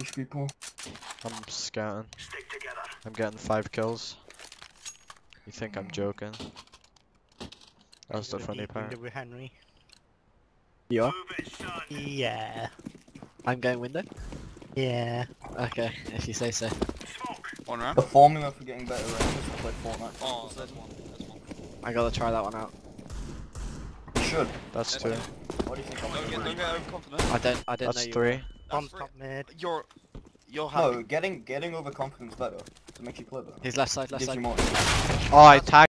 Which people? I'm scouting. I'm getting five kills. You think I'm joking? That was the funny part. with Henry. You are? Yeah. I'm going window? Yeah. Okay, if you say so. One round. The formula for getting better range is to play Fortnite. Oh, there's one. There's one. I gotta try that one out. You should. That's That's two. two. What do you think I'm Don't get, don't get overconfident. I don't I didn't know That's you three. Bomb top mid. You're, you're happy. No, getting getting overconfident is better. It makes you clever. He's left side, left Gives side. you more. Oh, I tagged.